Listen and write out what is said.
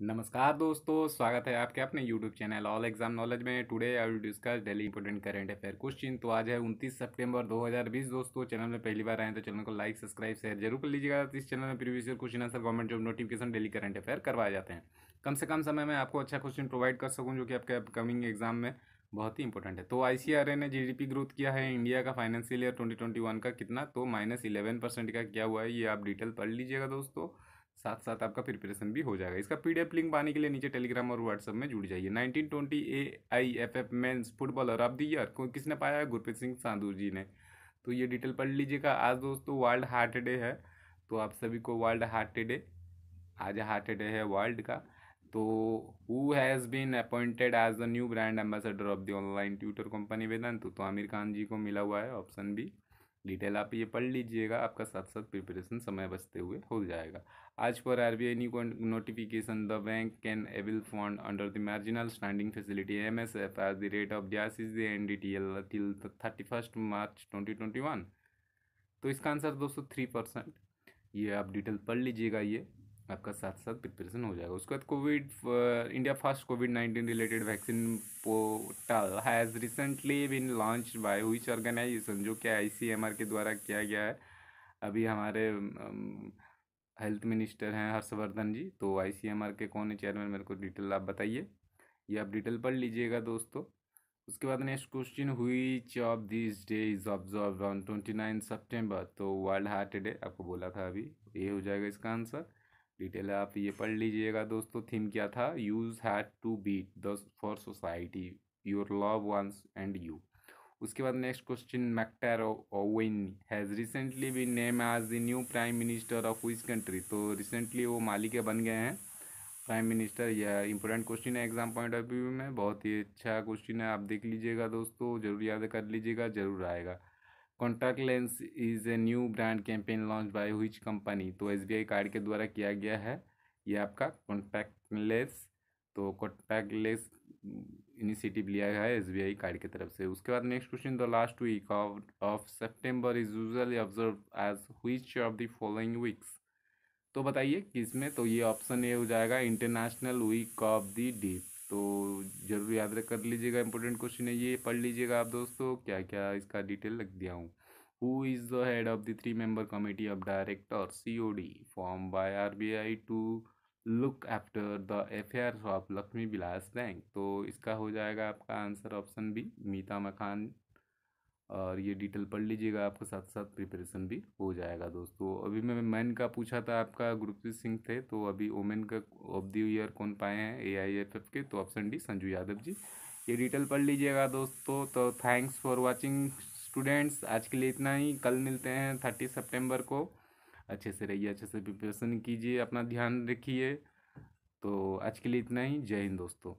नमस्कार दोस्तों, स्वागत है आपके अपने YouTube channel all exam knowledge में। Today I will discuss daily important current affair question तो आज है 29 सितंबर 2020 दोस्तों चैनल में पहली बार आए तो चैनल को लाइक सब्सक्राइब शेयर ज़रूर कर लीजिएगा। इस चैनल में previous year question answer government job notification daily current affair करवाए जाते हैं। कम से कम समय में आपको अच्छा क्वेश्चन प्रोवाइड कर सकूँ, जो कि आपके अपकमिंग एग्ज़ाम में बहुत ही इंपॉर्टेंट है। तो आई ने जीडीपी ग्रोथ किया है इंडिया का फाइनेंशियल ईयर ट्वेंटी का कितना? तो माइनस इलेवन परसेंट का क्या हुआ है, ये आप डिटेल पढ़ लीजिएगा दोस्तों। साथ साथ आपका प्रिपरेशन भी हो जाएगा। इसका पीडीएफ लिंक पाने के लिए नीचे टेलीग्राम और व्हाट्सएप में जुड़ जाइए। 1920 A I F F men's footballer of the year को किसने पाया है? गुरप्रीत सिंह सांधू जी ने। तो ये डिटेल पढ़ लीजिएगा। आज दोस्तों वर्ल्ड हार्ट डे है तो आप सभी को वर्ल्ड हार्ट डे, आज हार्ट डे है वर्ल्ड का। तो who has been appointed as the new brand ambassador of the online tutor company Vedantu? तो आमिर खान जी को मिला हुआ है ऑप्शन बी डिटेल आप ये पढ़ लीजिएगा, आपका साथ साथ प्रिपरेशन समय बचते हुए हो जाएगा। आज पर R B I notification, the bank can avail fund under the marginal standing facility M S F at the rate of as is the N D T L till thirty first March twenty twenty one तो इसका answer दोस्तों three percent ये आप detail पढ़ लीजिएगा ये। आपका साथ साथ प्रिपरेशन हो जाएगा। उसके बाद Covid India first Covid nineteen related vaccine portal has recently been launch by which organization जो कि आईसीएमआर के द्वारा किया गया है। अभी हमारे हेल्थ मिनिस्टर हैं हर्षवर्धन जी तो आईसीएमआर के कौन है चेयरमैन मेरे को डिटेल आप बताइए। ये आप डिटेल पढ़ लीजिएगा दोस्तों। उसके बाद next question which of this day is observe on twenty nine September तो वर्ल्ड हार्ट डे आपको बोला था अभी। ये हो जाएगा इसका आंसर डिटेल है, आप ये पढ़ लीजिएगा दोस्तों थीम क्या था? Use had to beat the for society your love once and you उसके बाद next question Moctar Ouane has recently be name as the new prime minister of which country तो रिसेंटली वो माली के बन गए हैं। प्राइम मिनिस्टर यह important question है एग्ज़ाम पॉइंट ऑफ़ व्यू में। बहुत ही अच्छा क्वेश्चन है, आप देख लीजिएगा दोस्तों, ज़रूर याद कर लीजिएगा, ज़रूर आएगा। Contact lens is a new brand campaign launch by which company तो SBI कार्ड के द्वारा किया गया है। ये आपका कॉन्टैक्ट लेंस तो कॉन्टैक्ट लेस इनिशिएटिव लिया गया है SBI कार्ड की तरफ़ से। उसके बाद next question the last week of September is usually observe as which of the following weeks तो बताइए किसमें तो ये ऑप्शन ए हो जाएगा international week of the deaf तो ज़रूर याद कर लीजिएगा इंपॉर्टेंट क्वेश्चन है ये, पढ़ लीजिएगा आप दोस्तों। क्या क्या इसका डिटेल रख दिया हूँ। Who is the head of the three member committee of director C O D form by R B I to look after the affairs of Lakshmi Vilas bank तो इसका हो जाएगा आपका आंसर ऑप्शन बी मीता मखान और ये detail पढ़ लीजिएगा, आपके साथ साथ प्रिपरेशन भी हो जाएगा दोस्तों। अभी मैं, मैन का पूछा था आपका, गुरप्रीत सिंह थे तो अभी ओमेन का ऑफ़ द ईयर कौन पाए हैं ए आई एफ़ एफ़ के? तो ऑप्शन डी, संजू यादव जी। ये डिटेल पढ़ लीजिएगा दोस्तों। तो थैंक्स फॉर वॉचिंग स्टूडेंट्स आज के लिए इतना ही। कल मिलते हैं थर्टी सेप्टेम्बर को। अच्छे से रहिए, अच्छे से प्रिपरेशन कीजिए, अपना ध्यान रखिए। तो आज के लिए इतना ही। जय हिंद दोस्तों।